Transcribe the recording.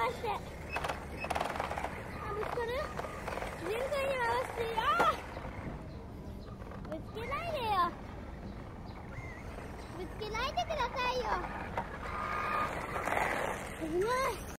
回してあぶつかる全開に回してあーぶつけないでよ。ぶつけないでくださいよ。危ない。